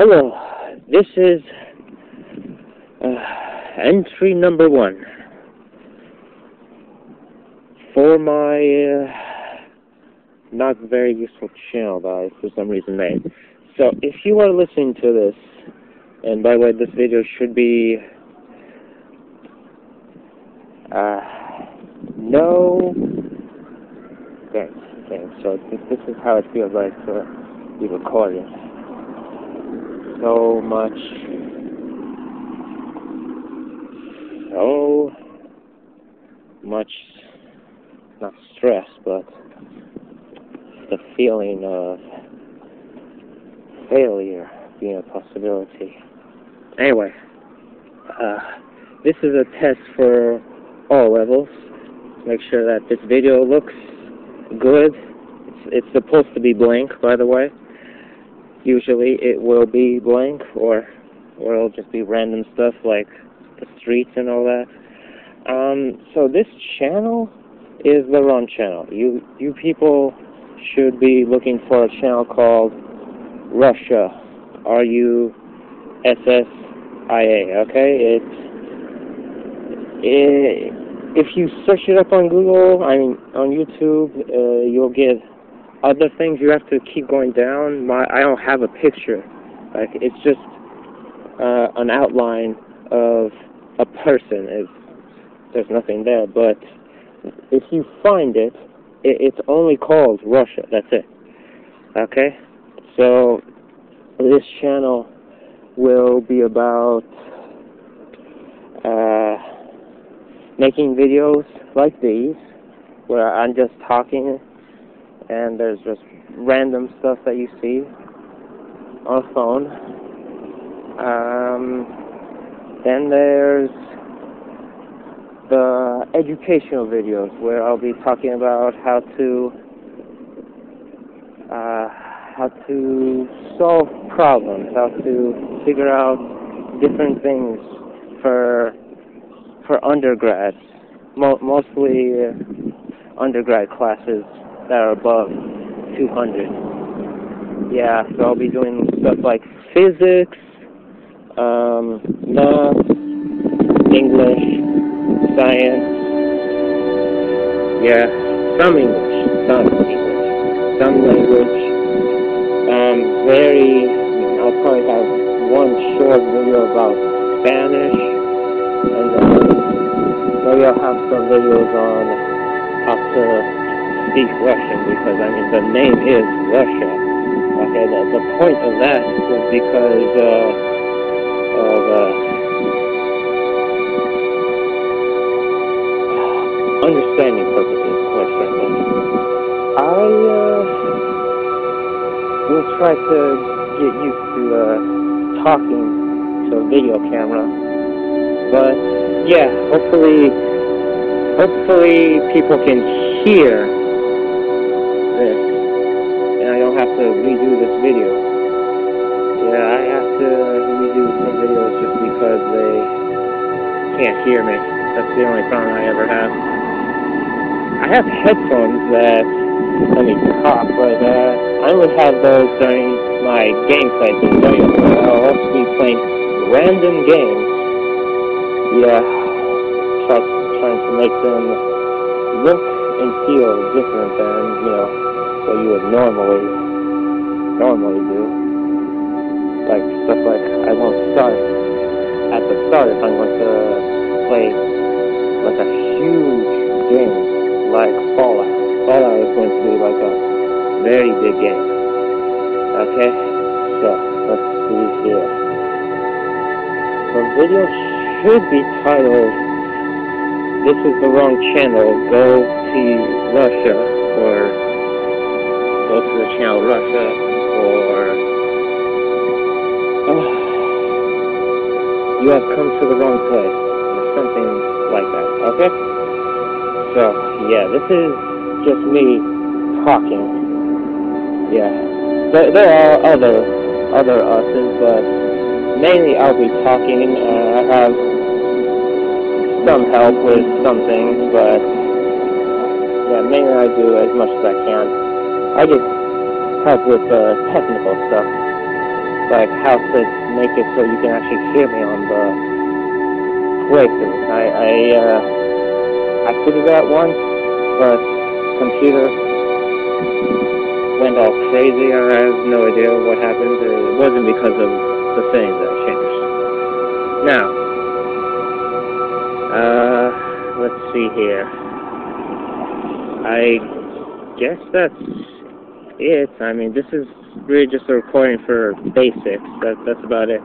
Hello, this is uh, entry number one for my uh, not very useful channel that I for some reason made. So if you are listening to this, and by the way, this video should be uh, no. Okay, okay. So this, this is how it feels like to be recording so much, so much, not stress, but the feeling of failure being a possibility. Anyway, uh, this is a test for all levels. Make sure that this video looks good. It's, it's supposed to be blank, by the way usually it will be blank or or it'll just be random stuff like the streets and all that. Um, so this channel is the wrong channel. You you people should be looking for a channel called Russia. R U S S I A. Okay, it's it, if you search it up on Google, I mean on YouTube, uh, you'll get other things you have to keep going down. My I don't have a picture. Like it's just uh, an outline of a person. It's, there's nothing there. But if you find it, it, it's only called Russia. That's it. Okay. So this channel will be about uh, making videos like these, where I'm just talking and there's just random stuff that you see on a phone. Um, then there's the educational videos where I'll be talking about how to uh, how to solve problems, how to figure out different things for for undergrads, Mo mostly undergrad classes that are above 200. Yeah, so I'll be doing stuff like physics, um, math, English, science. Yeah, some English, some English, some language. Um, very, I'll probably have one short video about Spanish, and then maybe I'll have some videos on how to speak Russian because, I mean, the name is Russia. Okay, the, the point of that was because uh, of uh, understanding purposes, quite frankly. I uh, will try to get used to uh, talking to a video camera, but yeah, hopefully, hopefully people can hear to redo this video. Yeah, I have to redo some videos just because they can't hear me. That's the only problem I ever have. I have headphones that let me talk, but uh, I only have those during my gameplay tutorial. I'll also be playing random games. Yeah, try, trying to make them look and feel different than, you know, what you would normally normally do. Like stuff like I won't start at the start if I want to play like a huge game like Fallout. Fallout is going to be like a very big game. Okay? So let's see here. The video should be titled This is the wrong channel, go to Russia or go to the channel Russia or oh, you have come to the wrong place or something like that. Okay? So yeah, this is just me talking. Yeah. There, there are other other us's, but mainly I'll be talking. I have some help with some things, but yeah, mainly I do as much as I can. I just help with uh, technical stuff. like how to make it so you can actually hear me on the playthrough. I I uh, I figured out once, but computer went all crazy. I have no idea what happened. It wasn't because of the settings that changed. Now, uh, let's see here. I guess that's it. I mean, this is really just a recording for basics. That, that's about it.